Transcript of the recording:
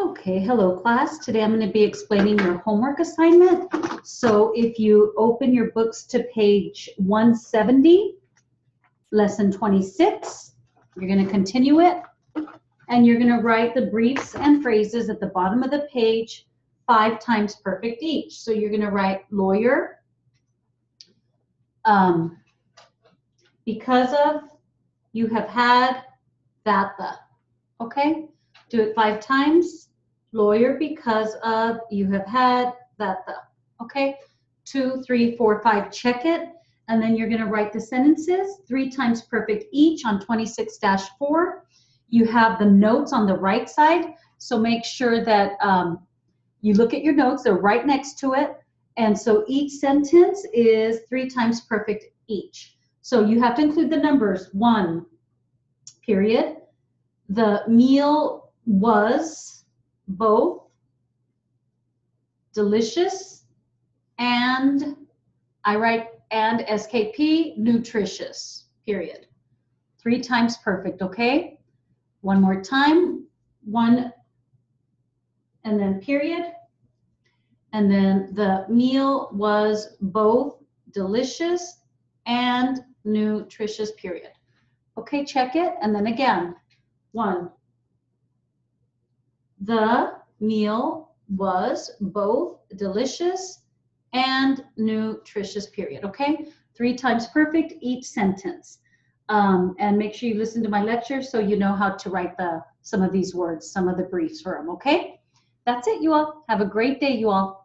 Okay, hello class. Today I'm going to be explaining your homework assignment. So if you open your books to page 170, lesson 26, you're going to continue it and you're going to write the briefs and phrases at the bottom of the page five times perfect each. So you're going to write lawyer, um, because of, you have had, that the. Okay? Do it five times. Lawyer because of, you have had, that the. Okay? Two, three, four, five, check it. And then you're going to write the sentences three times perfect each on 26 4. You have the notes on the right side. So make sure that um, you look at your notes, they're right next to it. And so each sentence is three times perfect each. So you have to include the numbers one, period. The meal was both delicious and I write and SKP nutritious, period. Three times perfect, okay? One more time. One and then period. And then the meal was both delicious and nutritious, period. Okay, check it. And then again, one. The meal was both delicious and nutritious, period. Okay, three times perfect each sentence. Um, and make sure you listen to my lecture so you know how to write the some of these words, some of the briefs for them. Okay, that's it, you all. Have a great day, you all.